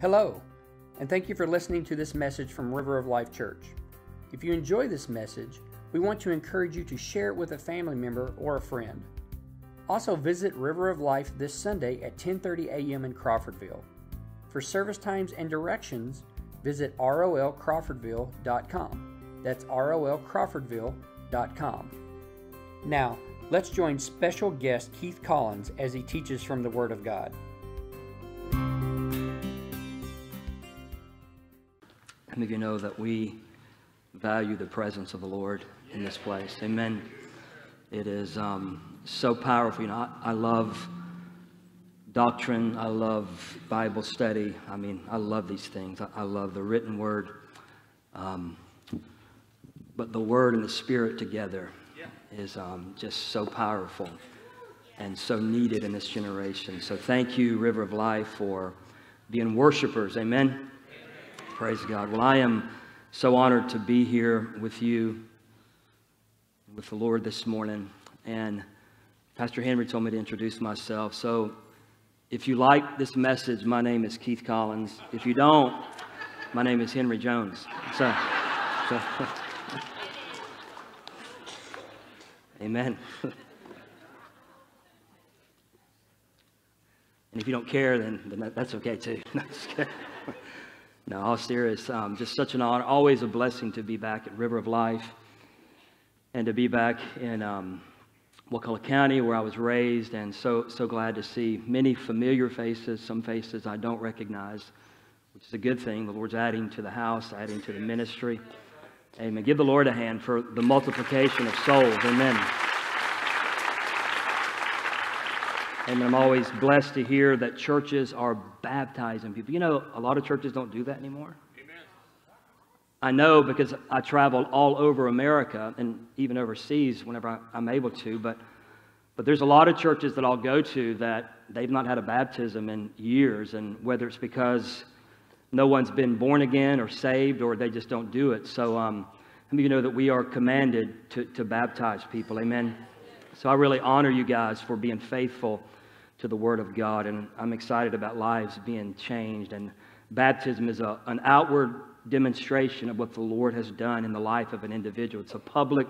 Hello, and thank you for listening to this message from River of Life Church. If you enjoy this message, we want to encourage you to share it with a family member or a friend. Also visit River of Life this Sunday at 10:30 a.m. in Crawfordville. For service times and directions, visit rolcrawfordville.com. That's rolcrawfordville.com. Now, let's join special guest Keith Collins as he teaches from the Word of God. Many of you know that we value the presence of the Lord in this place? Amen. It is um, so powerful. You know, I, I love doctrine. I love Bible study. I mean, I love these things. I, I love the written word. Um, but the word and the spirit together is um, just so powerful and so needed in this generation. So thank you, River of Life, for being worshipers. Amen. Praise God. Well, I am so honored to be here with you, with the Lord this morning. And Pastor Henry told me to introduce myself. So if you like this message, my name is Keith Collins. If you don't, my name is Henry Jones. So, so amen. And if you don't care, then, then that's okay too. No, all serious. Um, just such an honor. Always a blessing to be back at River of Life and to be back in um, Wakulla County where I was raised. And so, so glad to see many familiar faces, some faces I don't recognize, which is a good thing. The Lord's adding to the house, adding to the ministry. Amen. Give the Lord a hand for the multiplication of souls. Amen. And I'm always blessed to hear that churches are baptizing people. You know, a lot of churches don't do that anymore. Amen. I know because I travel all over America and even overseas whenever I'm able to, but, but there's a lot of churches that I'll go to that they've not had a baptism in years, and whether it's because no one's been born again or saved or they just don't do it. So, um, how many of you know that we are commanded to, to baptize people? Amen. So I really honor you guys for being faithful to the Word of God. And I'm excited about lives being changed. And baptism is a, an outward demonstration of what the Lord has done in the life of an individual. It's a public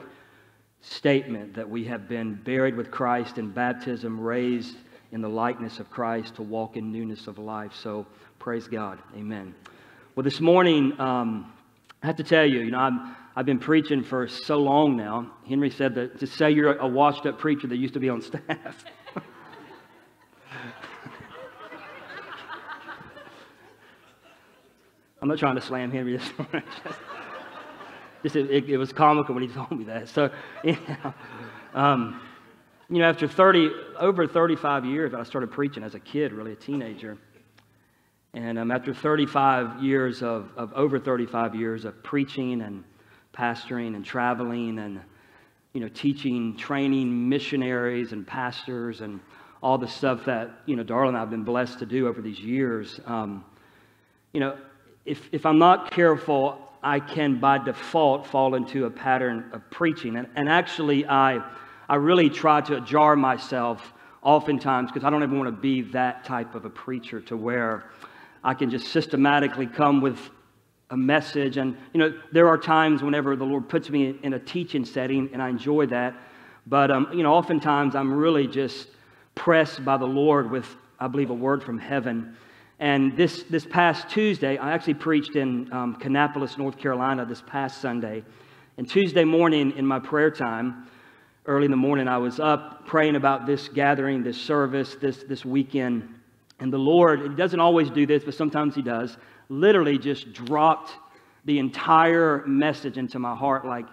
statement that we have been buried with Christ in baptism, raised in the likeness of Christ to walk in newness of life. So praise God. Amen. Well, this morning, um, I have to tell you, you know, I'm, I've been preaching for so long now. Henry said that to say you're a washed up preacher that used to be on staff. I'm not trying to slam Henry this morning. Just, it, it, was comical when he told me that. So, anyhow, um, you know, after 30, over 35 years, I started preaching as a kid, really a teenager. And um, after 35 years of, of over 35 years of preaching and pastoring and traveling and, you know, teaching, training missionaries and pastors and all the stuff that, you know, Darla and I have been blessed to do over these years, um, you know, if, if I'm not careful, I can by default fall into a pattern of preaching. And, and actually, I, I really try to jar myself oftentimes because I don't even want to be that type of a preacher to where I can just systematically come with a message. And, you know, there are times whenever the Lord puts me in a teaching setting, and I enjoy that. But, um, you know, oftentimes I'm really just pressed by the Lord with, I believe, a word from heaven. And this, this past Tuesday, I actually preached in um, Kannapolis, North Carolina, this past Sunday. And Tuesday morning, in my prayer time, early in the morning, I was up praying about this gathering, this service, this, this weekend. And the Lord, He doesn't always do this, but sometimes He does, literally just dropped the entire message into my heart, like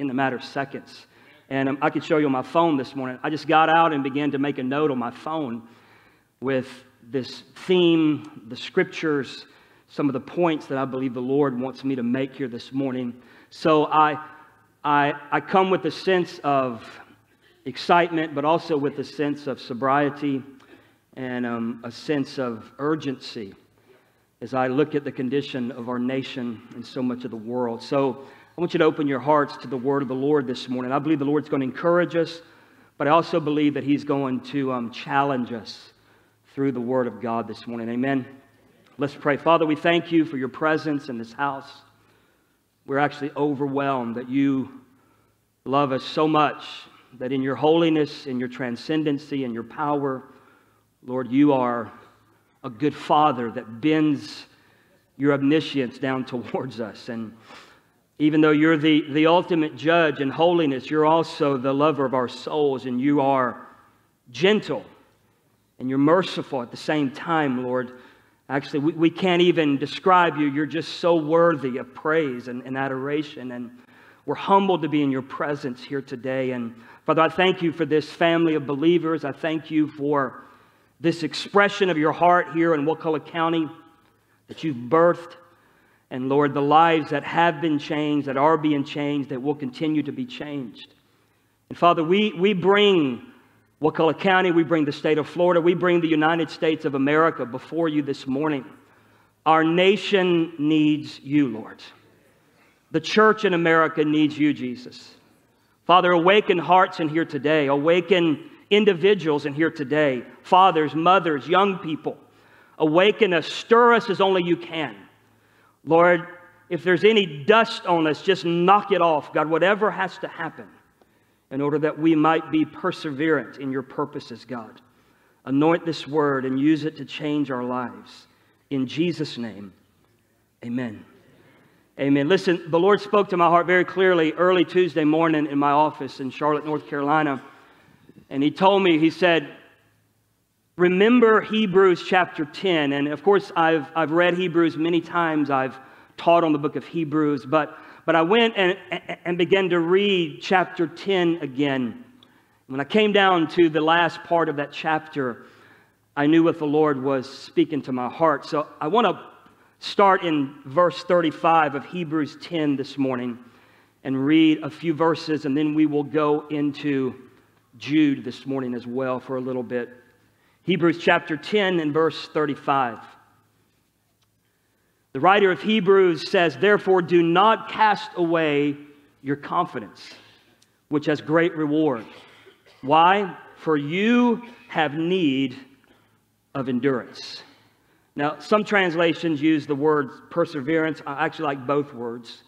in the matter of seconds. And um, I could show you on my phone this morning. I just got out and began to make a note on my phone with this theme, the scriptures, some of the points that I believe the Lord wants me to make here this morning. So I, I, I come with a sense of excitement, but also with a sense of sobriety and um, a sense of urgency as I look at the condition of our nation and so much of the world. So I want you to open your hearts to the word of the Lord this morning. I believe the Lord's going to encourage us, but I also believe that He's going to um, challenge us through the Word of God this morning. Amen. Let's pray. Father, we thank you for your presence in this house. We're actually overwhelmed that you love us so much that in your holiness, in your transcendency, in your power, Lord, you are a good father that bends your omniscience down towards us. And even though you're the, the ultimate judge in holiness, you're also the lover of our souls, and you are gentle and you're merciful at the same time, Lord. Actually, we, we can't even describe you. You're just so worthy of praise and, and adoration. And we're humbled to be in your presence here today. And Father, I thank you for this family of believers. I thank you for this expression of your heart here in Wakulla County that you've birthed. And Lord, the lives that have been changed, that are being changed, that will continue to be changed. And Father, we, we bring Wakulla County, we bring the state of Florida, we bring the United States of America before you this morning. Our nation needs you, Lord. The church in America needs you, Jesus. Father, awaken hearts in here today. Awaken individuals in here today. Fathers, mothers, young people. Awaken us, stir us as only you can. Lord, if there's any dust on us, just knock it off. God, whatever has to happen in order that we might be perseverant in your purposes, God. Anoint this word and use it to change our lives. In Jesus' name, amen. Amen. Listen, the Lord spoke to my heart very clearly early Tuesday morning in my office in Charlotte, North Carolina. And He told me, He said, Remember Hebrews chapter 10. And of course, I've, I've read Hebrews many times. I've taught on the book of Hebrews. But but I went and, and began to read chapter 10 again. When I came down to the last part of that chapter, I knew what the Lord was speaking to my heart. So I want to start in verse 35 of Hebrews 10 this morning and read a few verses, and then we will go into Jude this morning as well for a little bit. Hebrews chapter 10 and verse 35. The writer of Hebrews says, Therefore, do not cast away your confidence, which has great reward. Why? For you have need of endurance. Now, some translations use the word perseverance. I actually like both words.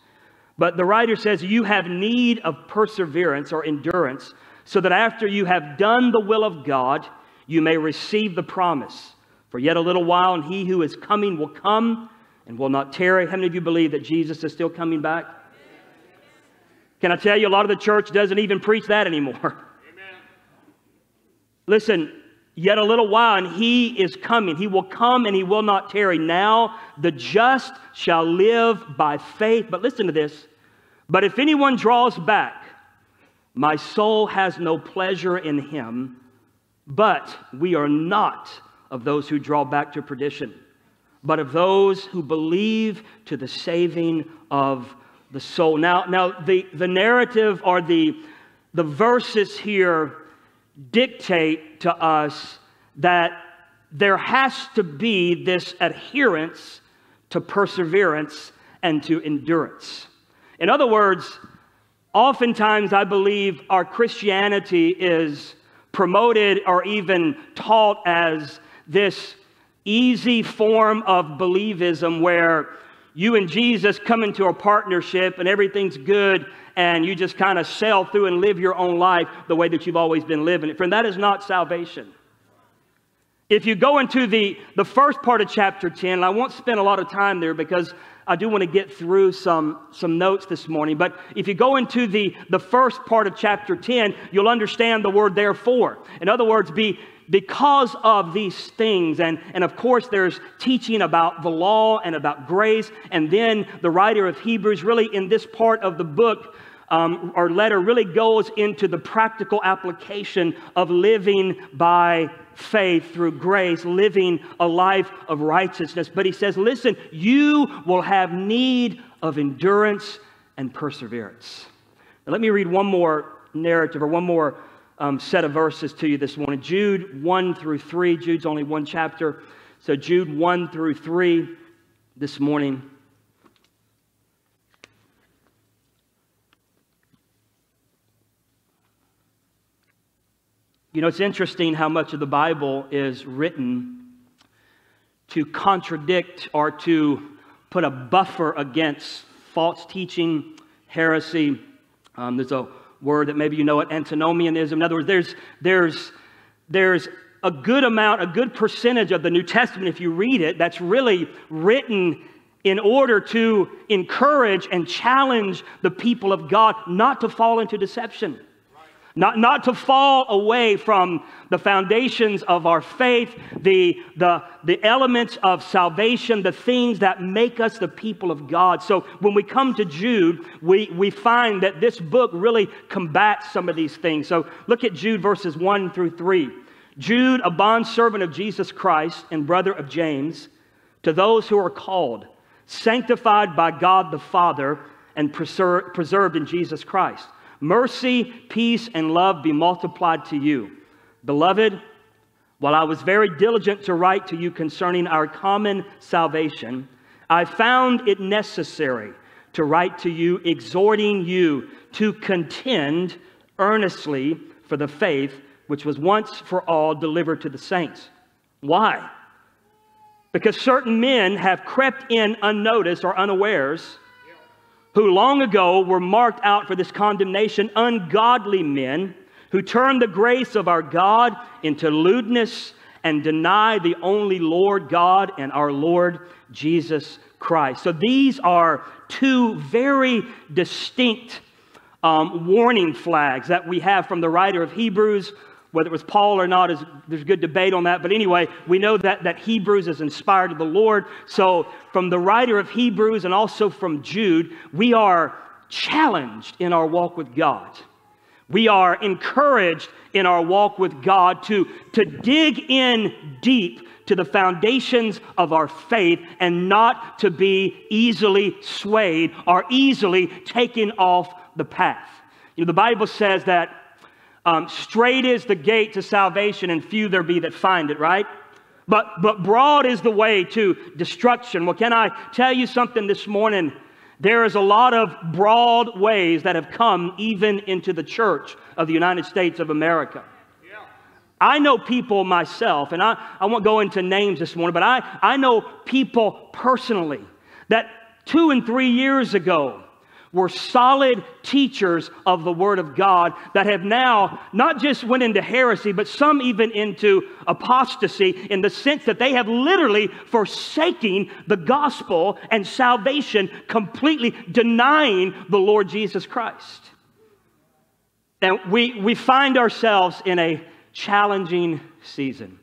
But the writer says, You have need of perseverance or endurance, so that after you have done the will of God, you may receive the promise. For yet a little while, and he who is coming will come and will not tarry. How many of you believe that Jesus is still coming back? Can I tell you, a lot of the church doesn't even preach that anymore. Amen. Listen, yet a little while, and he is coming. He will come and he will not tarry. Now the just shall live by faith. But listen to this. But if anyone draws back, my soul has no pleasure in him, but we are not of those who draw back to perdition but of those who believe to the saving of the soul. Now, now the, the narrative or the, the verses here dictate to us that there has to be this adherence to perseverance and to endurance. In other words, oftentimes I believe our Christianity is promoted or even taught as this easy form of believism where you and Jesus come into a partnership and everything's good and you just kind of sail through and live your own life the way that you've always been living it. Friend, that is not salvation. If you go into the, the first part of chapter 10, and I won't spend a lot of time there because I do want to get through some, some notes this morning. But if you go into the, the first part of chapter 10, you'll understand the word therefore. In other words, be, because of these things. And, and of course, there's teaching about the law and about grace. And then the writer of Hebrews, really in this part of the book, um, our letter really goes into the practical application of living by faith through grace, living a life of righteousness. But he says, listen, you will have need of endurance and perseverance. Now, let me read one more narrative or one more um, set of verses to you this morning Jude 1 through 3. Jude's only one chapter. So, Jude 1 through 3 this morning. You know, it's interesting how much of the Bible is written to contradict or to put a buffer against false teaching, heresy. Um, there's a word that maybe you know what antinomianism. In other words, there's, there's, there's a good amount, a good percentage of the New Testament, if you read it, that's really written in order to encourage and challenge the people of God not to fall into deception. Not, not to fall away from the foundations of our faith, the, the, the elements of salvation, the things that make us the people of God. So when we come to Jude, we, we find that this book really combats some of these things. So look at Jude verses 1 through 3. Jude, a bondservant of Jesus Christ and brother of James, to those who are called, sanctified by God the Father, and preserved in Jesus Christ. Mercy, peace, and love be multiplied to you. Beloved, while I was very diligent to write to you concerning our common salvation, I found it necessary to write to you, exhorting you to contend earnestly for the faith which was once for all delivered to the saints. Why? Because certain men have crept in unnoticed or unawares, who long ago were marked out for this condemnation, ungodly men who turn the grace of our God into lewdness and deny the only Lord God and our Lord Jesus Christ. So these are two very distinct um, warning flags that we have from the writer of Hebrews whether it was Paul or not, is, there's good debate on that. But anyway, we know that, that Hebrews is inspired of the Lord. So, from the writer of Hebrews and also from Jude, we are challenged in our walk with God. We are encouraged in our walk with God to, to dig in deep to the foundations of our faith and not to be easily swayed or easily taken off the path. You know, the Bible says that um, straight is the gate to salvation, and few there be that find it, right? But, but broad is the way to destruction. Well, can I tell you something this morning? There is a lot of broad ways that have come even into the church of the United States of America. Yeah. I know people myself, and I, I won't go into names this morning, but I, I know people personally that two and three years ago, were solid teachers of the word of god that have now not just went into heresy but some even into apostasy in the sense that they have literally forsaking the gospel and salvation completely denying the lord jesus christ. And we, we find ourselves in a challenging season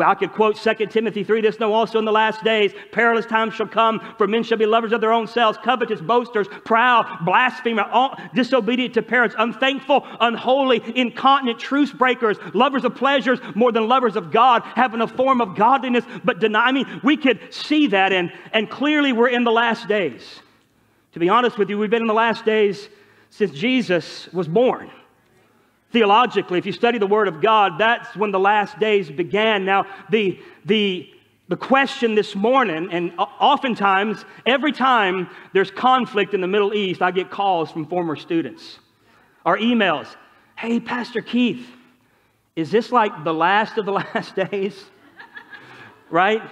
well, I could quote 2 Timothy 3 this know also in the last days, perilous times shall come, for men shall be lovers of their own selves, covetous, boasters, proud, blasphemer, disobedient to parents, unthankful, unholy, incontinent, truce breakers, lovers of pleasures more than lovers of God, having a form of godliness, but deny. I mean, we could see that, and, and clearly we're in the last days. To be honest with you, we've been in the last days since Jesus was born. Theologically, if you study the Word of God, that's when the last days began. Now, the, the, the question this morning, and oftentimes, every time there's conflict in the Middle East, I get calls from former students or emails. Hey, Pastor Keith, is this like the last of the last days? right?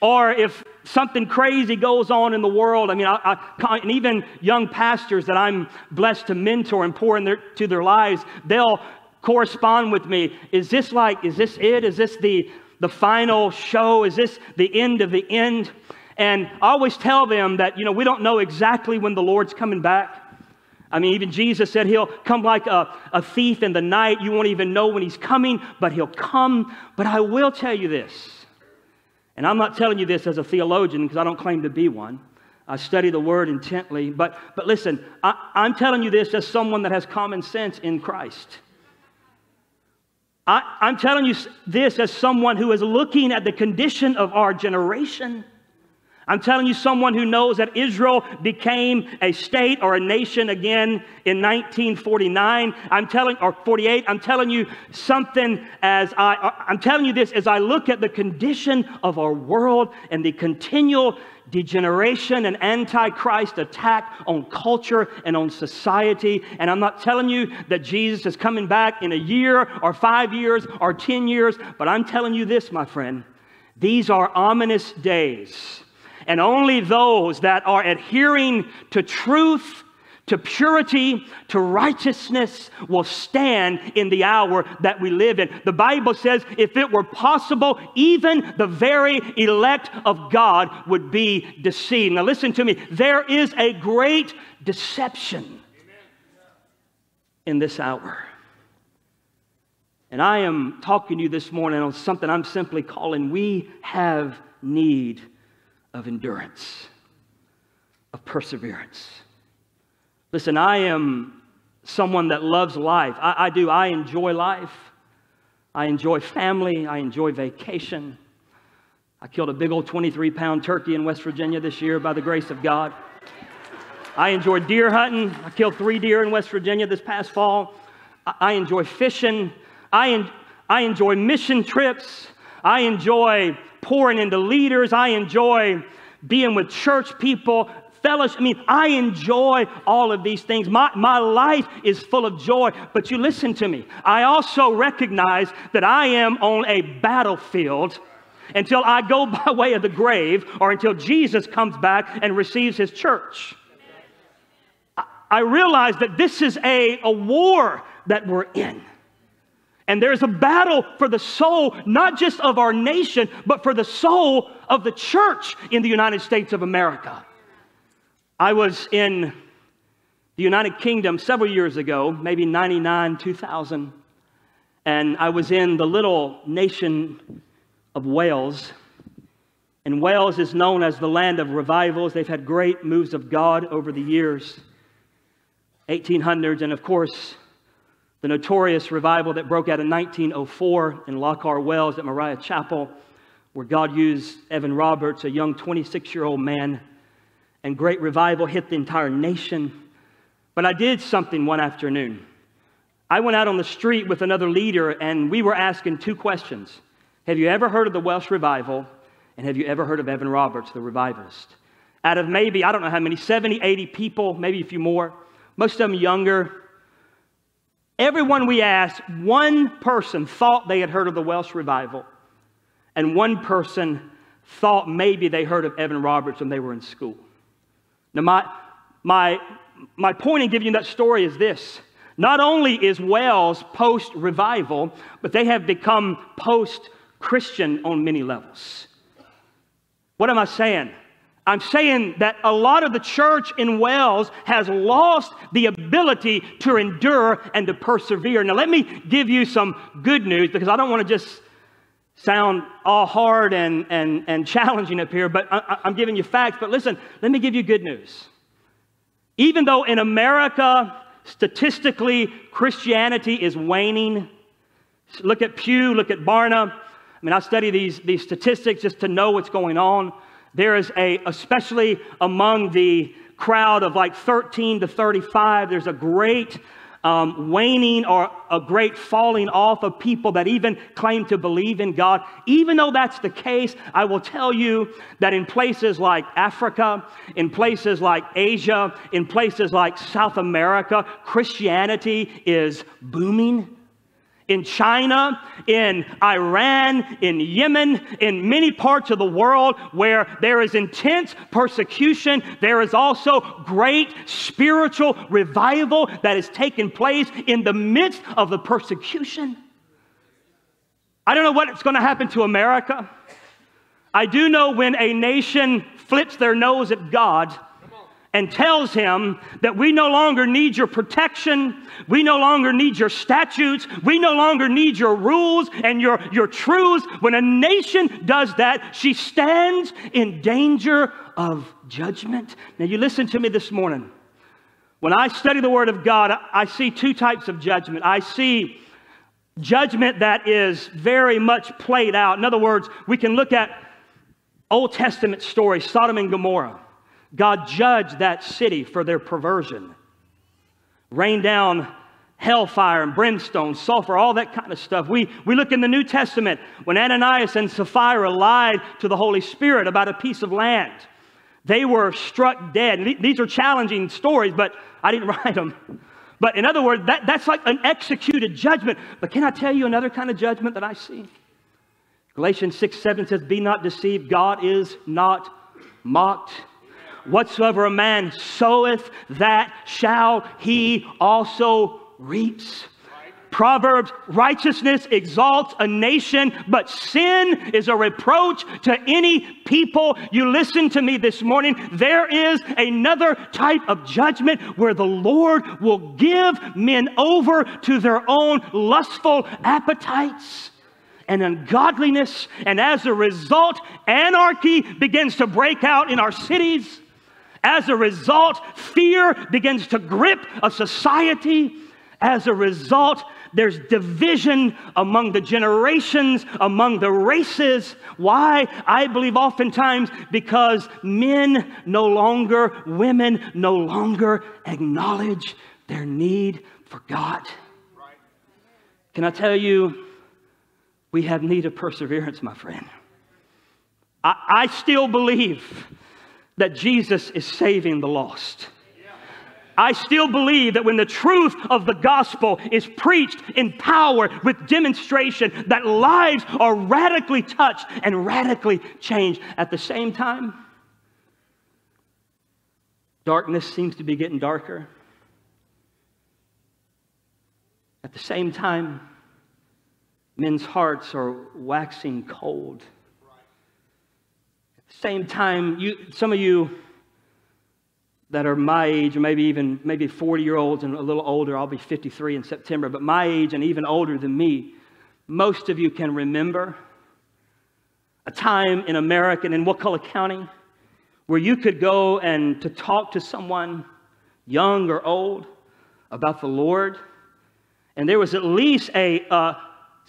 Or if something crazy goes on in the world, I mean, I, I, and even young pastors that I'm blessed to mentor and pour into their lives, they'll correspond with me. Is this like, is this it? Is this the, the final show? Is this the end of the end? And I always tell them that, you know, we don't know exactly when the Lord's coming back. I mean, even Jesus said he'll come like a, a thief in the night. You won't even know when he's coming, but he'll come. But I will tell you this and I'm not telling you this as a theologian because I don't claim to be one. I study the word intently. But, but listen, I, I'm telling you this as someone that has common sense in Christ. I, I'm telling you this as someone who is looking at the condition of our generation I'm telling you, someone who knows that Israel became a state or a nation again in 1949. I'm telling, or 48. I'm telling you something as I, uh, I'm telling you this as I look at the condition of our world and the continual degeneration and antichrist attack on culture and on society. And I'm not telling you that Jesus is coming back in a year or five years or 10 years, but I'm telling you this, my friend These are ominous days. And only those that are adhering to truth to purity, to righteousness will stand in the hour that we live in. The Bible says if it were possible, even the very elect of God would be deceived. Now, listen to me. There is a great deception in this hour. And I am talking to you this morning on something I'm simply calling we have need of endurance, of perseverance. Listen, I am someone that loves life. I, I, do. I enjoy life. I enjoy family. I enjoy vacation. I killed a big old 23 pound turkey in West Virginia this year by the grace of God. I enjoy deer hunting. I killed three deer in West Virginia this past fall. I, enjoy fishing. I, en- I enjoy mission trips. I enjoy pouring into leaders. I enjoy being with church people fellowship. I mean, I enjoy all of these things. My, my life is full of joy. But you listen to me. I also recognize that I am on a battlefield until I go by way of the grave or until Jesus comes back and receives his church. I, I realize that this is a, a war that we're in. And there's a battle for the soul, not just of our nation, but for the soul of the church in the United States of America. I was in the United Kingdom several years ago, maybe 99, 2000, and I was in the little nation of Wales. And Wales is known as the land of revivals. They've had great moves of God over the years, 1800s, and of course, the notorious revival that broke out in 1904 in Loughor Wales at Moriah Chapel, where God used Evan Roberts, a young 26 year old man and great revival hit the entire nation. But I did something one afternoon. I went out on the street with another leader, and we were asking two questions Have you ever heard of the Welsh revival? And have you ever heard of Evan Roberts, the revivalist? Out of maybe, I don't know how many, 70, 80 people, maybe a few more, most of them younger. Everyone we asked, one person thought they had heard of the Welsh revival, and one person thought maybe they heard of Evan Roberts when they were in school. Now, my, my, my point in giving you that story is this. Not only is Wales post revival, but they have become post Christian on many levels. What am I saying? I'm saying that a lot of the church in Wales has lost the ability to endure and to persevere. Now, let me give you some good news because I don't want to just sound all hard and, and, and challenging up here, but I, I'm giving you facts. But listen, let me give you good news. Even though in America, statistically, Christianity is waning, look at Pew, look at Barna. I mean, I study these, these statistics just to know what's going on. There is a, especially among the crowd of like 13 to 35, there's a great um, waning or a great falling off of people that even claim to believe in God. Even though that's the case, I will tell you that in places like Africa, in places like Asia, in places like South America, Christianity is booming in China, in Iran, in Yemen, in many parts of the world where there is intense persecution, there is also great spiritual revival that is taking place in the midst of the persecution. I don't know what's going to happen to America. I do know when a nation flips their nose at God, and tells him that we no longer need your protection, we no longer need your statutes, we no longer need your rules and your, your truths. When a nation does that, she stands in danger of judgment. Now, you listen to me this morning. When I study the Word of God, I see two types of judgment. I see judgment that is very much played out. In other words, we can look at Old Testament stories, Sodom and Gomorrah. God judged that city for their perversion, rained down hellfire and brimstone, sulfur, all that kind of stuff. We, we look in the New Testament when Ananias and Sapphira lied to the Holy Spirit about a piece of land. They were struck dead. These are challenging stories, but I didn't write them. But in other words, that, that's like an executed judgment. But can I tell you another kind of judgment that I see? Galatians 6 7 says, Be not deceived, God is not mocked. Whatsoever a man soweth, that shall he also reaps. Proverbs, righteousness exalts a nation, but sin is a reproach to any people. You listen to me this morning. There is another type of judgment where the Lord will give men over to their own lustful appetites and ungodliness. And as a result, anarchy begins to break out in our cities. As a result, fear begins to grip a society. As a result, there's division among the generations, among the races. Why? I believe oftentimes because men no longer, women no longer acknowledge their need for God. Can I tell you, we have need of perseverance, my friend. I, I still believe that Jesus is saving the lost. I still believe that when the truth of the gospel is preached in power with demonstration, that lives are radically touched and radically changed. At the same time, darkness seems to be getting darker. At the same time, men's hearts are waxing cold. Same time, you, some of you that are my age, or maybe even maybe 40 year olds and a little older. I'll be 53 in September, but my age and even older than me, most of you can remember a time in America and in Wakulla County where you could go and to talk to someone, young or old, about the Lord, and there was at least a uh,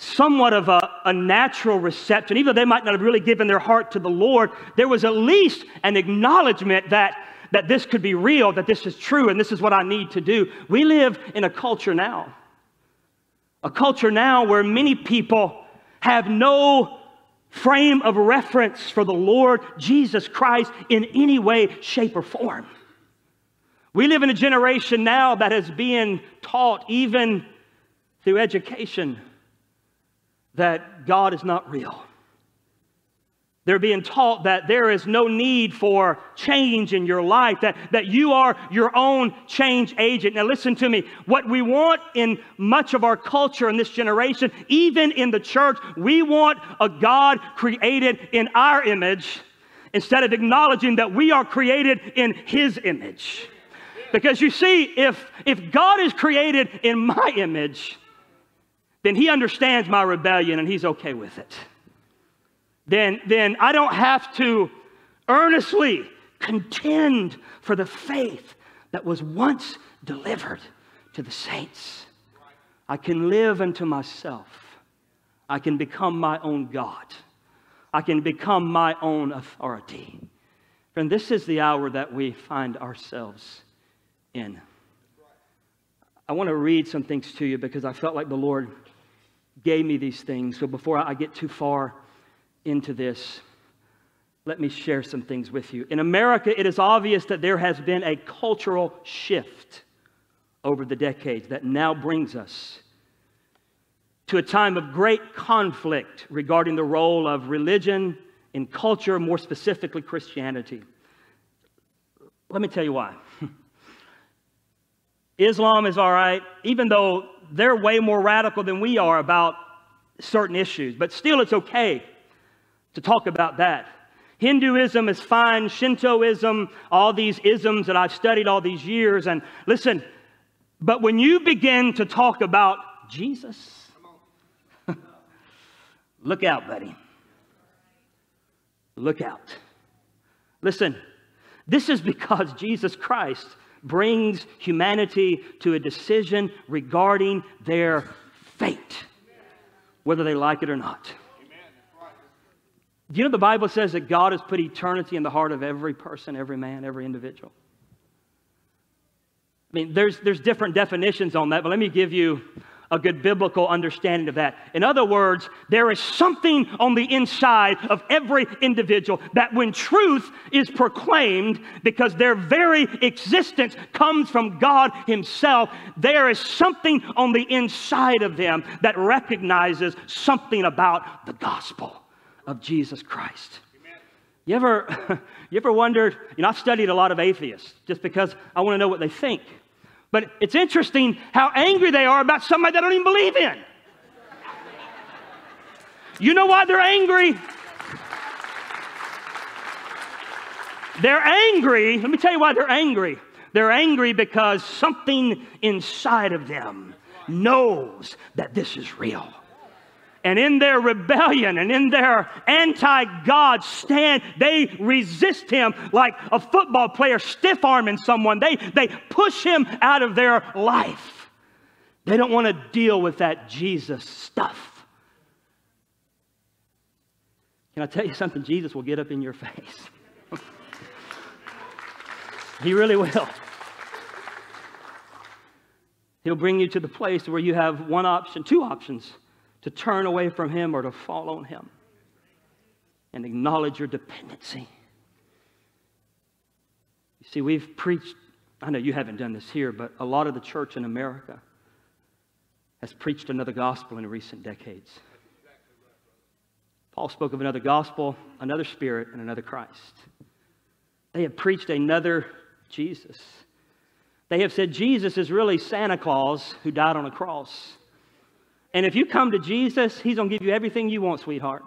somewhat of a, a natural reception. Even though they might not have really given their heart to the Lord, there was at least an acknowledgement that that this could be real, that this is true, and this is what I need to do. We live in a culture now, a culture now where many people have no frame of reference for the Lord Jesus Christ in any way, shape, or form. We live in a generation now that is being taught, even through education, that God is not real. They're being taught that there is no need for change in your life, that, that you are your own change agent. Now, listen to me. What we want in much of our culture in this generation, even in the church, we want a God created in our image instead of acknowledging that we are created in His image. Because you see, if, if God is created in my image, then He understands my rebellion and He's okay with it then, then I don't have to earnestly contend for the faith that was once delivered to the saints. I can live unto myself. I can become my own God. I can become my own authority. Friend, this is the hour that we find ourselves in. I want to read some things to you because I felt like the Lord gave me these things. So before I get too far, into this, let me share some things with you. In America, it is obvious that there has been a cultural shift over the decades that now brings us to a time of great conflict regarding the role of religion in culture, more specifically Christianity. Let me tell you why. Islam is all right, even though they're way more radical than we are about certain issues, but still it's okay to talk about that. Hinduism is fine, Shintoism, all these isms that I've studied all these years. And listen, but when you begin to talk about Jesus, look out, buddy. Look out. Listen, this is because Jesus Christ brings humanity to a decision regarding their fate, whether they like it or not. Do you know the Bible says that God has put eternity in the heart of every person, every man, every individual? I mean, there's, there's different definitions on that, but let me give you a good biblical understanding of that. In other words, there is something on the inside of every individual that when truth is proclaimed, because their very existence comes from God Himself, there is something on the inside of them that recognizes something about the gospel of Jesus Christ. You ever, you ever wondered? You know, I've studied a lot of atheists just because I want to know what they think. But it's interesting how angry they are about somebody they don't even believe in. You know why they're angry? They're angry. Let me tell you why they're angry. They're angry because something inside of them knows that this is real. And in their rebellion and in their anti God stand, they resist him like a football player stiff arming someone. They, they push him out of their life. They don't want to deal with that Jesus stuff. Can I tell you something? Jesus will get up in your face. he really will. He'll bring you to the place where you have one option, two options to turn away from Him or to fall on Him and acknowledge your dependency. You see, we've preached, I know you haven't done this here, but a lot of the church in America has preached another gospel in recent decades. Paul spoke of another gospel, another spirit, and another Christ. They have preached another Jesus. They have said Jesus is really Santa Claus who died on a cross. And if you come to Jesus, He's going to give you everything you want, sweetheart.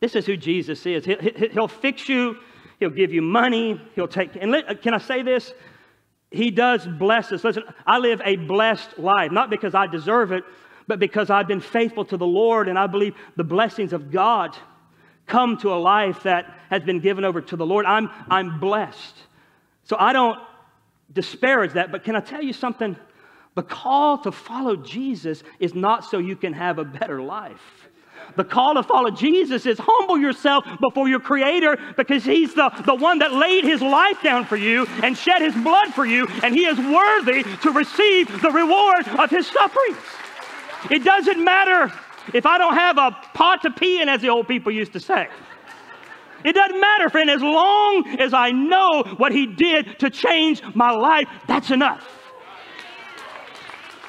This is who Jesus is. He'll, fix you, He'll give you money, He'll take. And let, can I say this? He does bless us. Listen, I live a blessed life, not because I deserve it, but because I've been faithful to the Lord, and I believe the blessings of God come to a life that has been given over to the Lord. I'm, I'm blessed. So I don't disparage that, but can I tell you something? The call to follow Jesus is not so you can have a better life. The call to follow Jesus is humble yourself before your Creator because He's the, the one that laid His life down for you and shed His blood for you, and He is worthy to receive the reward of His sufferings. It doesn't matter if I don't have a pot to pee in, as the old people used to say. It doesn't matter, friend, as long as I know what He did to change my life, that's enough.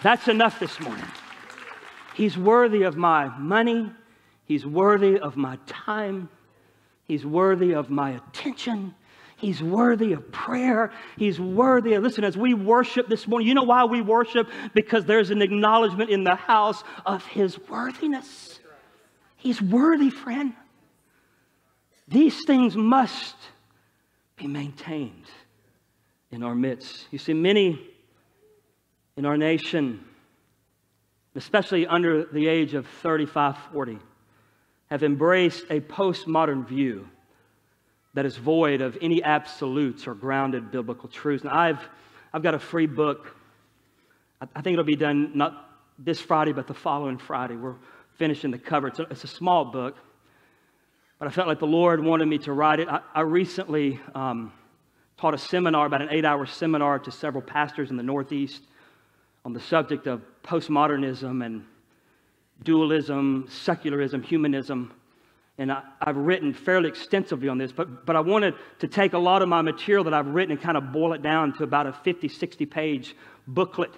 That's enough this morning. He's worthy of my money, He's worthy of my time, He's worthy of my attention. He's worthy of prayer. He's worthy of, listen, as we worship this morning, you know why we worship? Because there's an acknowledgement in the house of His worthiness. He's worthy, friend. These things must be maintained in our midst. You see, many in our nation, especially under the age of 35, 40, have embraced a postmodern view that is void of any absolutes or grounded biblical truths. Now, I've, I've got a free book. I, think it'll be done not this Friday, but the following Friday. We're finishing the cover. It's a, it's a small book but I felt like the Lord wanted me to write it. I, I recently um, taught a seminar, about an eight hour seminar, to several pastors in the Northeast on the subject of postmodernism and dualism, secularism, humanism. And I, have written fairly extensively on this, but, but I wanted to take a lot of my material that I've written and kind of boil it down to about a 50, 60 page booklet.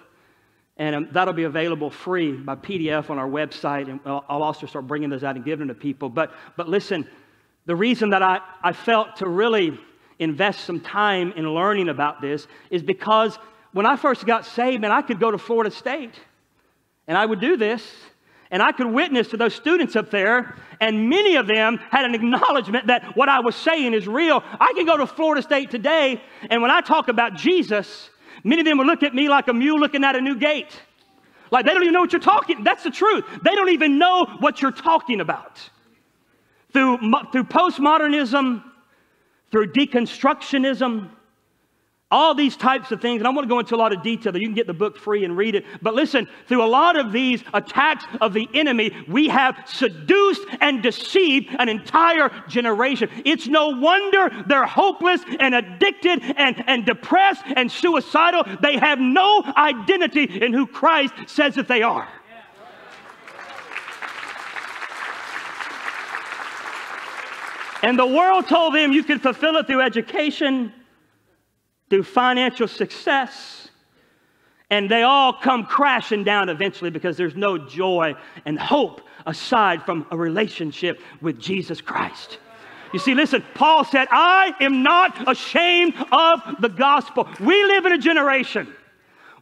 And um, that'll be available free by PDF on our website. And I'll, I'll also start bringing those out and giving them to people. But, but listen, the reason that I, I felt to really invest some time in learning about this is because when I first got saved, man, I could go to Florida State and I would do this and I could witness to those students up there, and many of them had an acknowledgement that what I was saying is real. I can go to Florida State today, and when I talk about Jesus, Many of them will look at me like a mule looking at a new gate. Like they don't even know what you're talking. That's the truth. They don't even know what you're talking about. Through, through postmodernism, through deconstructionism, all these types of things, and I want to go into a lot of detail. You can get the book free and read it. But listen, through a lot of these attacks of the enemy, we have seduced and deceived an entire generation. It's no wonder they're hopeless and addicted and, and depressed and suicidal. They have no identity in who Christ says that they are. And the world told them you could fulfill it through education through financial success, and they all come crashing down eventually because there's no joy and hope aside from a relationship with Jesus Christ. You see, listen, Paul said, I am not ashamed of the gospel. We live in a generation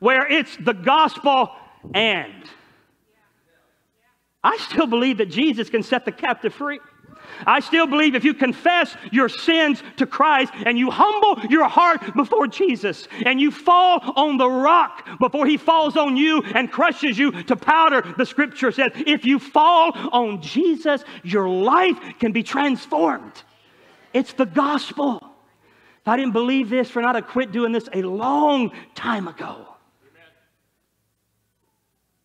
where it's the gospel and. I still believe that Jesus can set the captive free. I still believe if you confess your sins to Christ and you humble your heart before Jesus and you fall on the rock before he falls on you and crushes you to powder, the scripture says, if you fall on Jesus, your life can be transformed. It's the gospel. If I didn't believe this, for not I quit doing this a long time ago.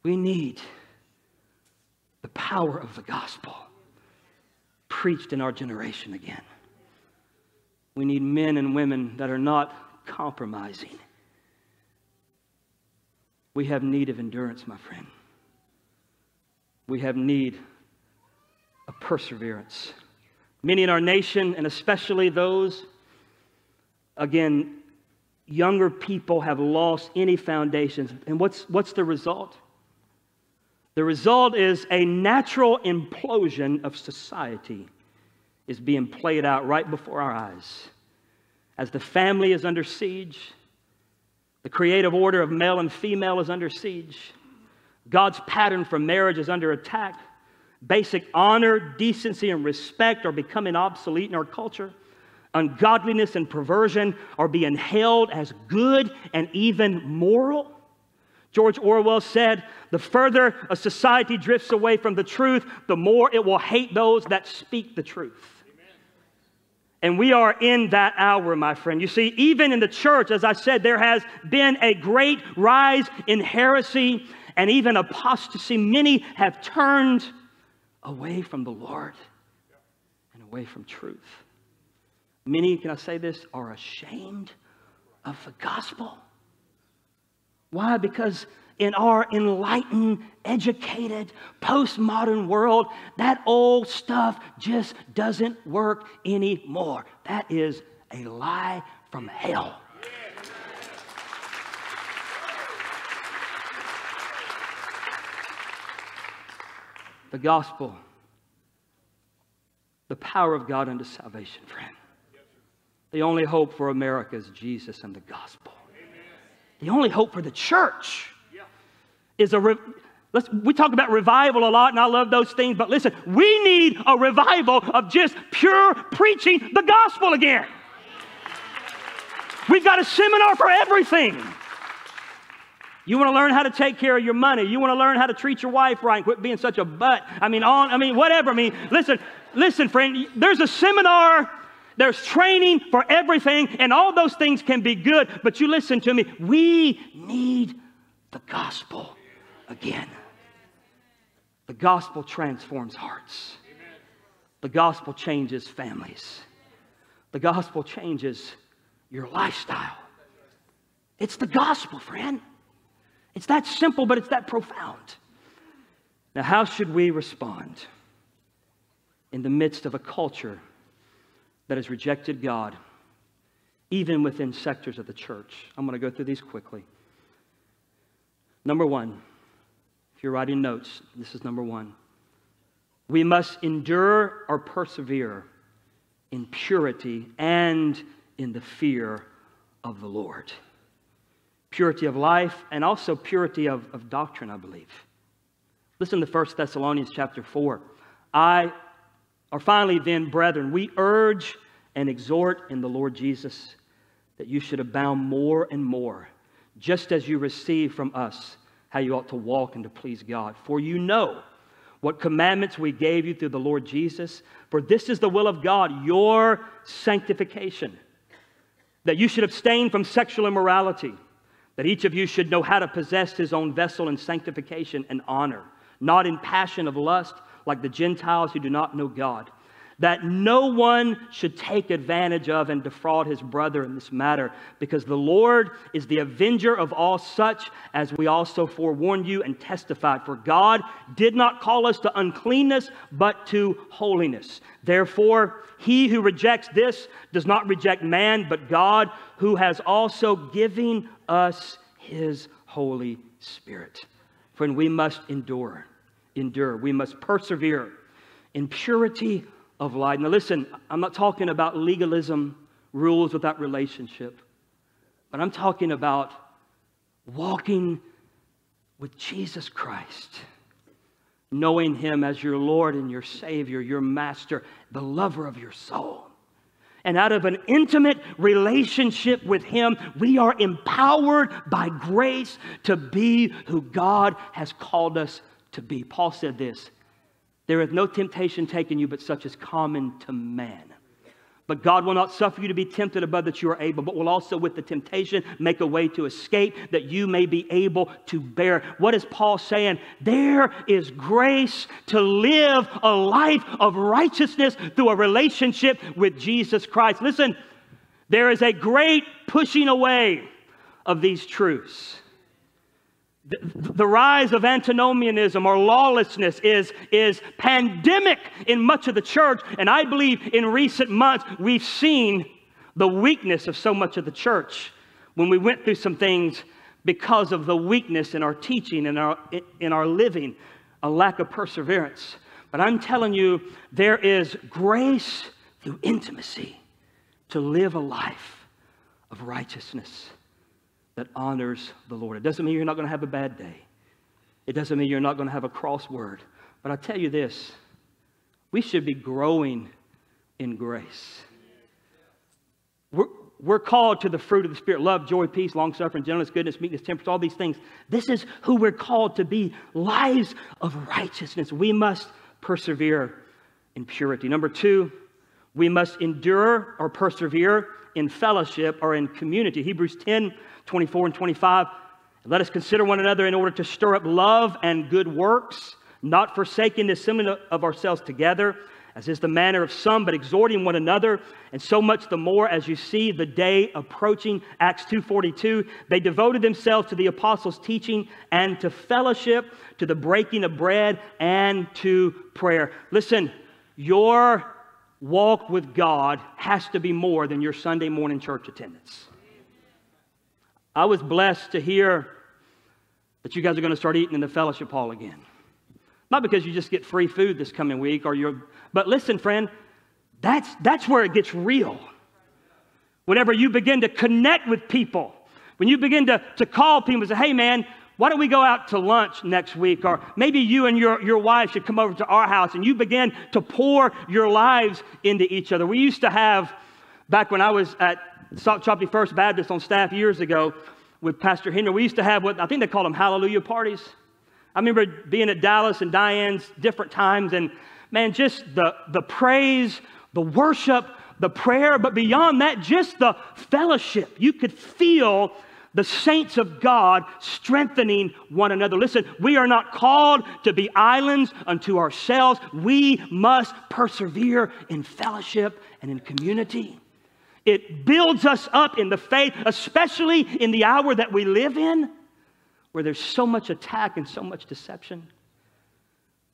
We need the power of the gospel preached in our generation again. We need men and women that are not compromising. We have need of endurance, my friend. We have need of perseverance. Many in our nation, and especially those, again, younger people have lost any foundations. And what's, what's the result? The result is a natural implosion of society is being played out right before our eyes. As the family is under siege, the creative order of male and female is under siege, God's pattern for marriage is under attack. Basic honor, decency, and respect are becoming obsolete in our culture. Ungodliness and perversion are being hailed as good and even moral. George Orwell said, The further a society drifts away from the truth, the more it will hate those that speak the truth. And we are in that hour, my friend. You see, even in the church, as I said, there has been a great rise in heresy and even apostasy. Many have turned away from the Lord and away from truth. Many, can I say this, are ashamed of the gospel. Why? Because in our enlightened, educated, postmodern world, that old stuff just doesn't work anymore. That is a lie from hell. The gospel, the power of God unto salvation, friend. The only hope for America is Jesus and the gospel. The only hope for the church is a. Re- Let's, we talk about revival a lot, and I love those things, but listen, we need a revival of just pure preaching the gospel again. We've got a seminar for everything. You want to learn how to take care of your money. You want to learn how to treat your wife right. Quit being such a butt. I mean, on. I mean, whatever. I mean, listen, listen, friend. There's a seminar there's training for everything, and all those things can be good. But you listen to me, we need the gospel again. The gospel transforms hearts, the gospel changes families, the gospel changes your lifestyle. It's the gospel, friend. It's that simple, but it's that profound. Now, how should we respond in the midst of a culture? that has rejected God, even within sectors of the church. I'm going to go through these quickly. Number one, you're writing notes, this is number one. We must endure or persevere in purity and in the fear of the Lord. Purity of life and also purity of, of doctrine, I believe. Listen to 1 Thessalonians chapter 4. I or finally, then, brethren, we urge and exhort in the Lord Jesus that you should abound more and more, just as you receive from us how you ought to walk and to please God. For you know what commandments we gave you through the Lord Jesus. For this is the will of God, your sanctification, that you should abstain from sexual immorality, that each of you should know how to possess his own vessel in sanctification and honor, not in passion of lust like the Gentiles who do not know God, that no one should take advantage of and defraud his brother in this matter, because the Lord is the avenger of all such, as we also forewarned you and testified. For God did not call us to uncleanness, but to holiness. Therefore, he who rejects this does not reject man, but God, who has also given us his Holy Spirit. Friend, we must endure endure. We must persevere in purity of life. Now, listen, I'm not talking about legalism, rules without relationship, but I'm talking about walking with Jesus Christ, knowing Him as your Lord and your Savior, your Master, the lover of your soul. And out of an intimate relationship with Him, we are empowered by grace to be who God has called us to be. Paul said this There is no temptation taken you but such as common to man. But God will not suffer you to be tempted above that you are able, but will also with the temptation make a way to escape that you may be able to bear. What is Paul saying? There is grace to live a life of righteousness through a relationship with Jesus Christ. Listen, there is a great pushing away of these truths. The, rise of antinomianism or lawlessness is, is pandemic in much of the church. And I believe in recent months we've seen the weakness of so much of the church when we went through some things because of the weakness in our teaching and our, in our living, a lack of perseverance. But I'm telling you, there is grace through intimacy to live a life of righteousness that honors the Lord. It doesn't mean you're not going to have a bad day. It doesn't mean you're not going to have a crossword. But I tell you this we should be growing in grace. We're, we're called to the fruit of the Spirit love, joy, peace, long suffering, gentleness, goodness, meekness, temperance, all these things. This is who we're called to be lives of righteousness. We must persevere in purity. Number two, we must endure or persevere in fellowship or in community. Hebrews 10 24 and 25. Let us consider one another in order to stir up love and good works, not forsaking the assembling of ourselves together, as is the manner of some, but exhorting one another, and so much the more as you see the day approaching. Acts 2:42. They devoted themselves to the apostles' teaching and to fellowship, to the breaking of bread, and to prayer. Listen, your walk with God has to be more than your Sunday morning church attendance. I was blessed to hear that you guys are going to start eating in the fellowship hall again. Not because you just get free food this coming week or you're, but listen, friend, that's, that's where it gets real. Whenever you begin to connect with people, when you begin to, to call people and say, hey man, why don't we go out to lunch next week? Or maybe you and your, your wife should come over to our house and you begin to pour your lives into each other. We used to have, back when I was at Choppy First Baptist on staff years ago with Pastor Henry. We used to have what I think they called them hallelujah parties. I remember being at Dallas and Diane's different times, and man, just the, the praise, the worship, the prayer, but beyond that, just the fellowship. You could feel the saints of God strengthening one another. Listen, we are not called to be islands unto ourselves. We must persevere in fellowship and in community. It builds us up in the faith, especially in the hour that we live in, where there's so much attack and so much deception.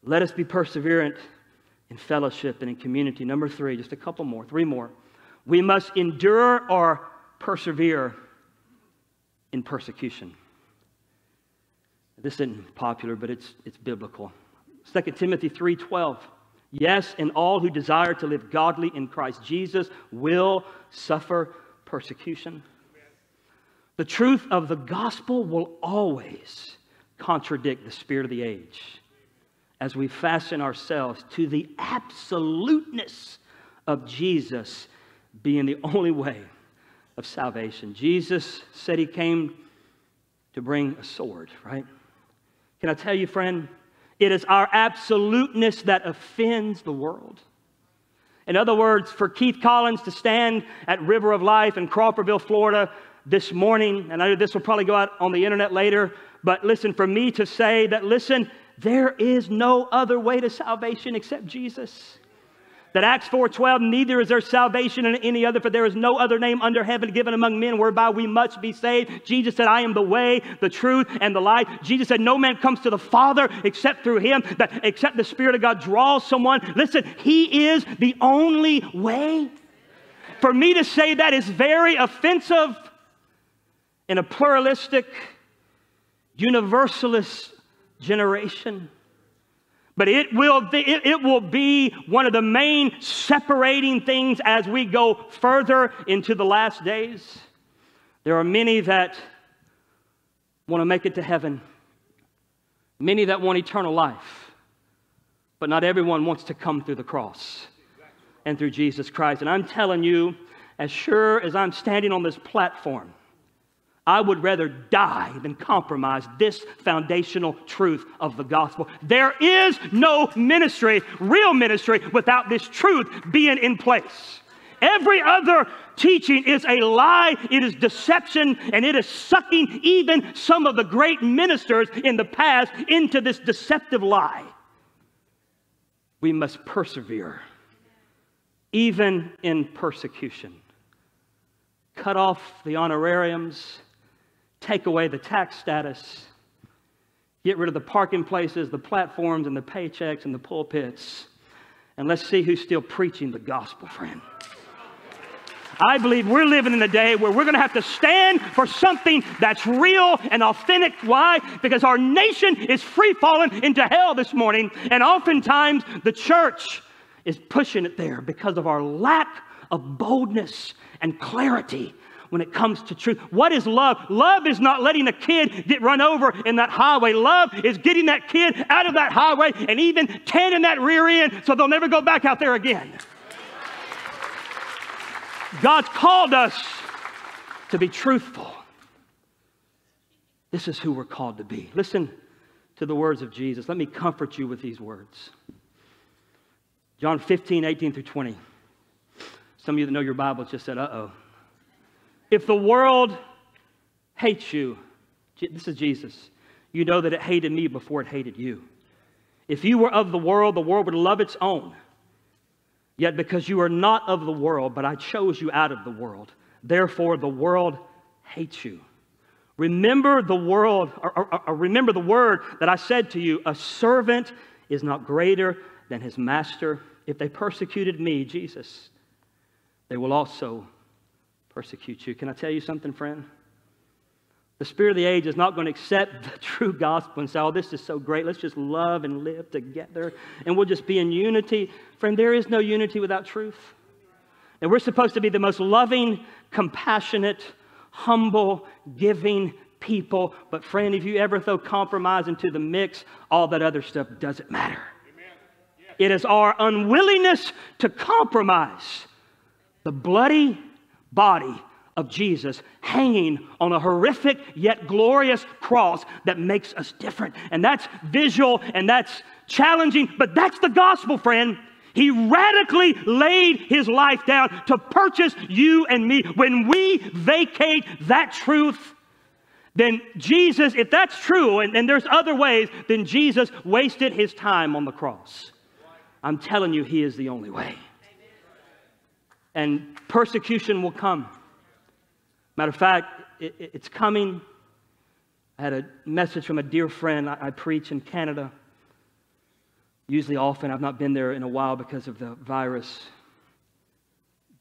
Let us be perseverant in fellowship and in community. Number three, just a couple more, three more. We must endure or persevere in persecution. This isn't popular, but it's, it's biblical. 2 Timothy 3:12. Yes, and all who desire to live godly in Christ Jesus will suffer persecution. The truth of the gospel will always contradict the spirit of the age as we fasten ourselves to the absoluteness of Jesus being the only way of salvation. Jesus said he came to bring a sword, right? Can I tell you, friend, it is our absoluteness that offends the world. In other words, for Keith Collins to stand at River of Life in Crawfordville, Florida this morning, and I know this will probably go out on the internet later, but listen, for me to say that, listen, there is no other way to salvation except Jesus that Acts 4:12 neither is there salvation in any other for there is no other name under heaven given among men whereby we must be saved. Jesus said I am the way, the truth and the life. Jesus said no man comes to the Father except through him that except the spirit of God draws someone. Listen, he is the only way. For me to say that is very offensive in a pluralistic universalist generation. But it will, it, it will be one of the main separating things as we go further into the last days. There are many that want to make it to heaven, many that want eternal life, but not everyone wants to come through the cross and through Jesus Christ. And I'm telling you, as sure as I'm standing on this platform, I would rather die than compromise this foundational truth of the gospel. There is no ministry, real ministry, without this truth being in place. Every other teaching is a lie, it is deception, and it is sucking even some of the great ministers in the past into this deceptive lie. We must persevere, even in persecution. Cut off the honorariums take away the tax status, get rid of the parking places, the platforms, and the paychecks and the pulpits, and let's see who's still preaching the gospel, friend. I believe we're living in a day where we're going to have to stand for something that's real and authentic. Why? Because our nation is free falling into hell this morning, and oftentimes the church is pushing it there because of our lack of boldness and clarity when it comes to truth. What is love? Love is not letting a kid get run over in that highway. Love is getting that kid out of that highway and even tanning that rear end so they'll never go back out there again. God's called us to be truthful. This is who we're called to be. Listen to the words of Jesus. Let me comfort you with these words. John 15, 18 through 20. Some of you that know your Bible just said, uh oh. If the world hates you, this is Jesus, you know that it hated me before it hated you. If you were of the world, the world would love its own. Yet because you are not of the world, but I chose you out of the world, therefore the world hates you. Remember the world, or, or, or remember the word that I said to you a servant is not greater than his master. If they persecuted me, Jesus, they will also persecute you. Can I tell you something, friend? The spirit of the age is not going to accept the true gospel and say, oh, this is so great. Let's just love and live together and we'll just be in unity. Friend, there is no unity without truth. And we're supposed to be the most loving, compassionate, humble, giving people. But, friend, if you ever throw compromise into the mix, all that other stuff doesn't matter. It is our unwillingness to compromise the bloody body of Jesus hanging on a horrific yet glorious cross that makes us different. And that's visual and that's challenging, but that's the gospel, friend. He radically laid his life down to purchase you and me. When we vacate that truth, then Jesus, if that's true, and, and there's other ways, then Jesus wasted his time on the cross. I'm telling you, he is the only way and persecution will come. Matter of fact, it, it's coming. I had a message from a dear friend. I, I preach in Canada. Usually, often, I've not been there in a while because of the virus.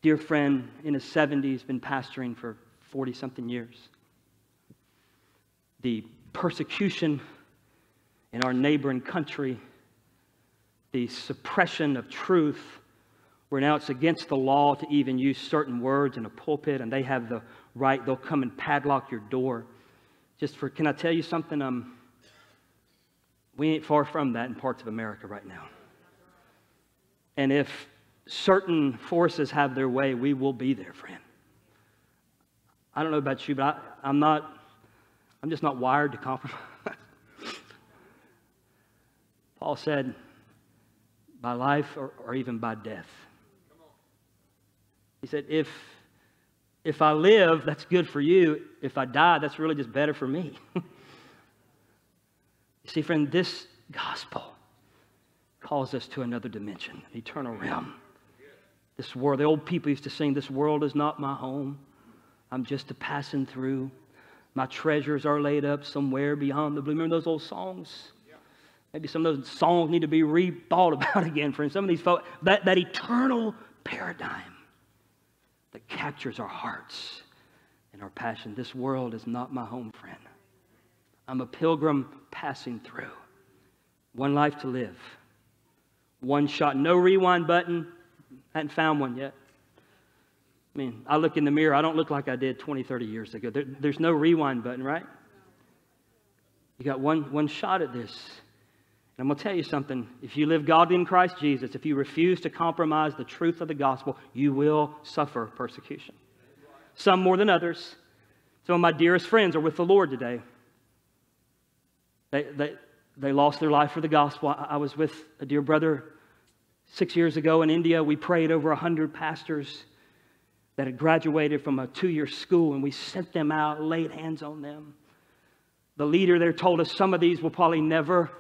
Dear friend in his 70s, been pastoring for 40 something years. The persecution in our neighboring country, the suppression of truth, where now it's against the law to even use certain words in a pulpit, and they have the right, they'll come and padlock your door. Just for, can I tell you something? Um, we ain't far from that in parts of America right now. And if certain forces have their way, we will be there, friend. I don't know about you, but I, I'm not, I'm just not wired to compromise. Paul said, by life or, or even by death. He said, if, if I live, that's good for you. If I die, that's really just better for me. you see, friend, this gospel calls us to another dimension, an eternal realm. This world, the old people used to sing, This world is not my home. I'm just a passing through. My treasures are laid up somewhere beyond the blue. Remember those old songs? Maybe some of those songs need to be rethought about again, friends. Some of these folks, that, that eternal paradigm that captures our hearts and our passion. This world is not my home, friend. I'm a pilgrim passing through. One life to live. One shot, no rewind button. I Hadn't found one yet. I mean, I look in the mirror, I don't look like I did 20, 30 years ago. There, there's no rewind button, right? You got one, one shot at this. I'm going to tell you something. If you live godly in Christ Jesus, if you refuse to compromise the truth of the gospel, you will suffer persecution. Some more than others. Some of my dearest friends are with the Lord today. They, they, they lost their life for the gospel. I, I was with a dear brother six years ago in India. We prayed over 100 pastors that had graduated from a two year school, and we sent them out, laid hands on them. The leader there told us some of these will probably never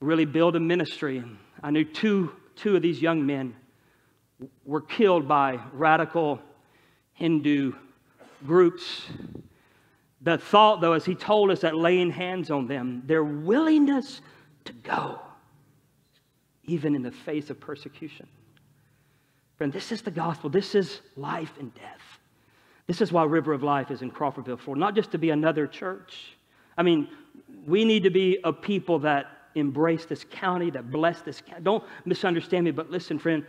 really build a ministry. And I knew two, two of these young men were killed by radical Hindu groups. The thought, though, as he told us that laying hands on them, their willingness to go, even in the face of persecution. Friend, this is the gospel. This is life and death. This is why River of Life is in Crawfordville, Florida. Not just to be another church. I mean, we need to be a people that embrace this county, that bless this county. Don't misunderstand me, but listen, friend,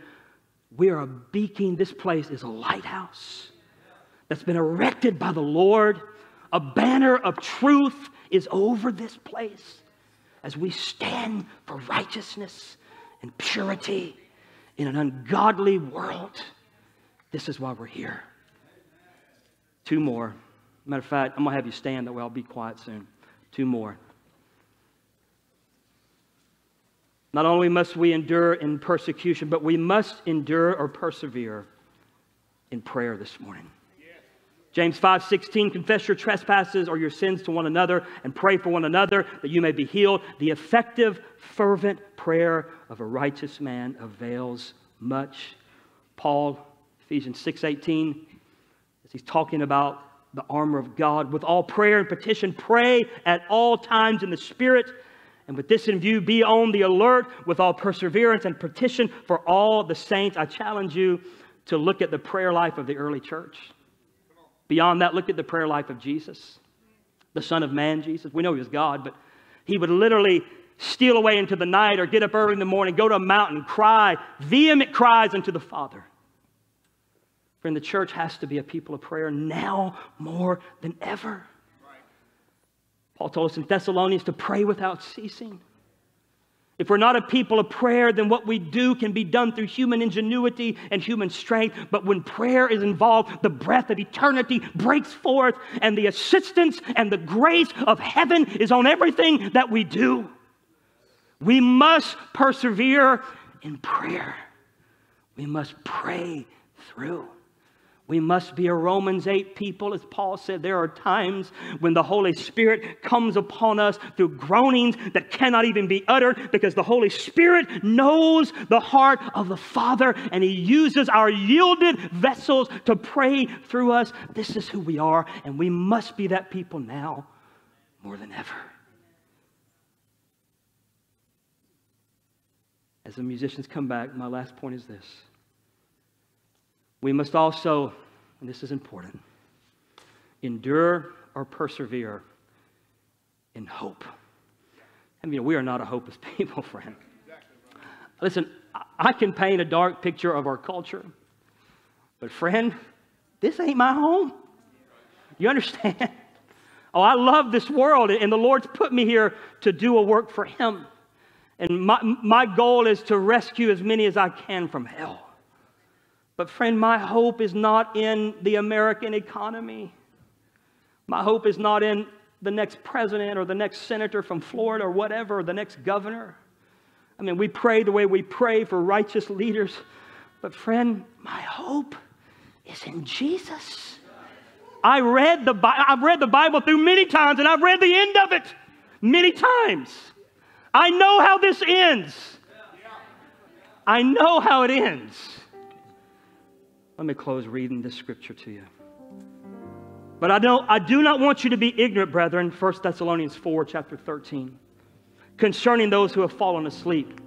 we are a beacon. This place is a lighthouse that's been erected by the Lord. A banner of truth is over this place as we stand for righteousness and purity in an ungodly world. This is why we're here. Two more. Matter of fact, I'm going to have you stand that way. I'll be quiet soon. Two more. Not only must we endure in persecution, but we must endure or persevere in prayer this morning. James 5 16, confess your trespasses or your sins to one another and pray for one another that you may be healed. The effective, fervent prayer of a righteous man avails much. Paul, Ephesians 6 18, as he's talking about the armor of God, with all prayer and petition, pray at all times in the Spirit. And with this in view, be on the alert with all perseverance and petition for all the saints. I challenge you to look at the prayer life of the early church. Beyond that, look at the prayer life of Jesus, the Son of Man, Jesus. We know he was God, but he would literally steal away into the night or get up early in the morning, go to a mountain, cry, vehement cries unto the Father. Friend, the church has to be a people of prayer now more than ever. Paul told us in Thessalonians to pray without ceasing. If we're not a people of prayer, then what we do can be done through human ingenuity and human strength. But when prayer is involved, the breath of eternity breaks forth, and the assistance and the grace of heaven is on everything that we do. We must persevere in prayer. We must pray through. We must be a Romans 8 people. As Paul said, there are times when the Holy Spirit comes upon us through groanings that cannot even be uttered because the Holy Spirit knows the heart of the Father and He uses our yielded vessels to pray through us. This is who we are, and we must be that people now more than ever. As the musicians come back, my last point is this. We must also, and this is important, endure or persevere in hope. I mean, we are not a hopeless people, friend. Listen, I can paint a dark picture of our culture, but friend, this ain't my home. You understand? Oh, I love this world, and the Lord's put me here to do a work for Him. And my, my goal is to rescue as many as I can from hell. But, friend, my hope is not in the American economy. My hope is not in the next president or the next senator from Florida or whatever, or the next governor. I mean, we pray the way we pray for righteous leaders. But, friend, my hope is in Jesus. I read the, I've read the Bible through many times, and I've read the end of it many times. I know how this ends. I know how it ends. Let me close reading this scripture to you. But I, don't, I do not want you to be ignorant, brethren, 1 Thessalonians 4, chapter 13, concerning those who have fallen asleep,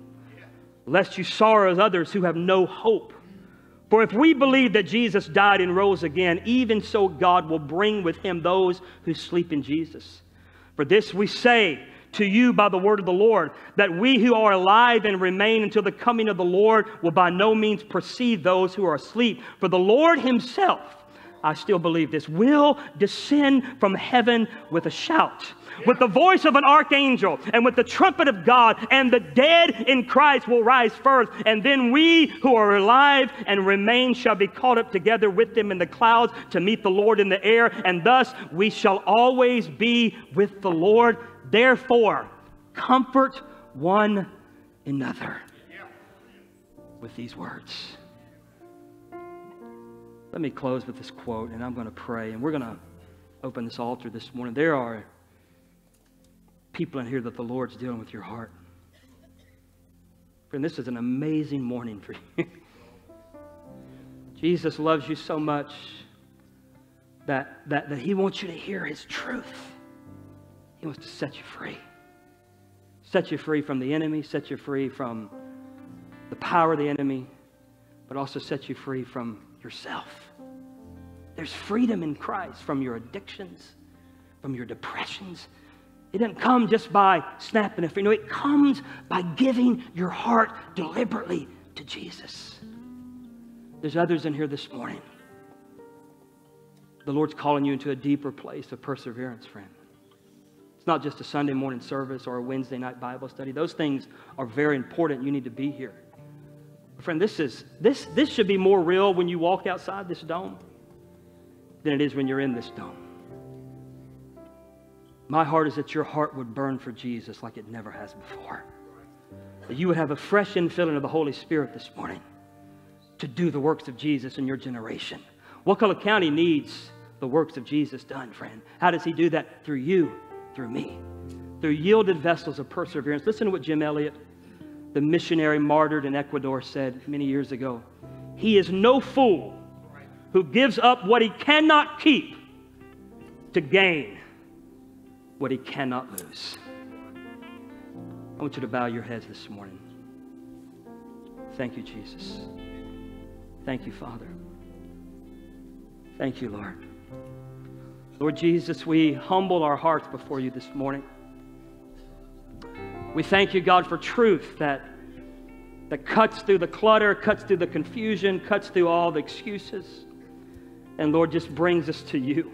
lest you sorrow as others who have no hope. For if we believe that Jesus died and rose again, even so God will bring with him those who sleep in Jesus. For this we say, to you by the word of the Lord, that we who are alive and remain until the coming of the Lord will by no means precede those who are asleep. For the Lord himself, I still believe this, will descend from heaven with a shout with the voice of an archangel and with the trumpet of God, and the dead in Christ will rise first. And then we who are alive and remain shall be caught up together with them in the clouds to meet the Lord in the air, and thus we shall always be with the Lord. Therefore, comfort one another with these words. Let me close with this quote, and I'm going to pray, and we're going to open this altar this morning. There are people in here that the Lord's dealing with your heart. Friend, this is an amazing morning for you. Jesus loves you so much that, that, that He wants you to hear His truth. He wants to set you free. Set you free from the enemy, set you free from the power of the enemy, but also set you free from yourself. There's freedom in Christ from your addictions, from your depressions. It doesn't come just by snapping a finger. No, it comes by giving your heart deliberately to Jesus. There's others in here this morning. The Lord's calling you into a deeper place of perseverance, friend. It's not just a Sunday morning service or a Wednesday night Bible study. Those things are very important. You need to be here. Friend, this, is, this, this should be more real when you walk outside this dome than it is when you're in this dome. My heart is that your heart would burn for Jesus like it never has before. That you would have a fresh infilling of the Holy Spirit this morning to do the works of Jesus in your generation. What Wakulla County needs the works of Jesus done, friend. How does he do that? Through you, through me. Through yielded vessels of perseverance. Listen to what Jim Elliot, the missionary martyred in Ecuador, said many years ago. He is no fool who gives up what he cannot keep to gain what he cannot lose. I want you to bow your heads this morning. Thank you, Jesus. Thank you, Father. Thank you, Lord. Lord Jesus, we humble our hearts before you this morning. We thank you, God, for truth that, that cuts through the clutter, cuts through the confusion, cuts through all the excuses, and Lord, just brings us to you.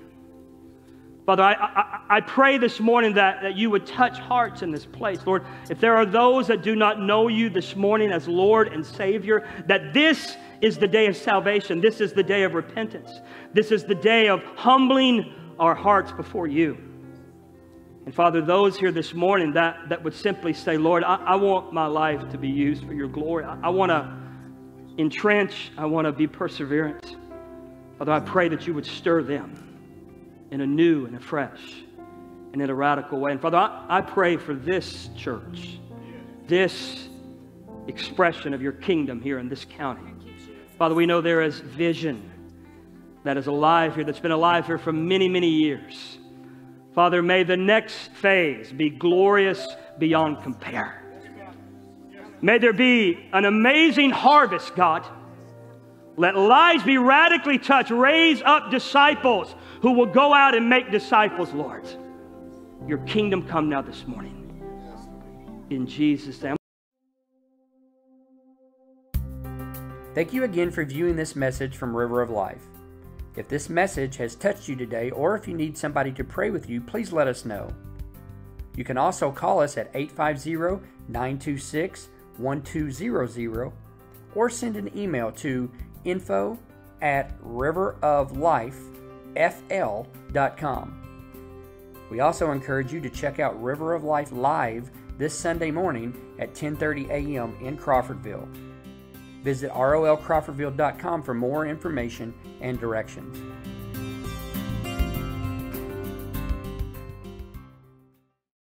Father, I, I, I, pray this morning that, that you would touch hearts in this place. Lord, if there are those that do not know you this morning as Lord and Savior, that this is the day of salvation. This is the day of repentance. This is the day of humbling our hearts before you. And Father, those here this morning that, that would simply say, Lord, I, I want my life to be used for your glory. I, I want to entrench, I want to be perseverant. Father, I pray that you would stir them in a new and a fresh and in a radical way. And Father, I, I pray for this church, this expression of your kingdom here in this county. Father, we know there is vision that is alive here, that's been alive here for many, many years. Father, may the next phase be glorious beyond compare. May there be an amazing harvest, God. Let lives be radically touched. Raise up disciples who will go out and make disciples, Lord. Your kingdom come now this morning. In Jesus' name. Thank you again for viewing this message from River of Life. If this message has touched you today, or if you need somebody to pray with you, please let us know. You can also call us at 850 926 1200 or send an email to info at riveroflifefl.com. We also encourage you to check out River of Life live this Sunday morning at 10:30 a.m. in Crawfordville. Visit rolcrawfordville.com for more information and directions.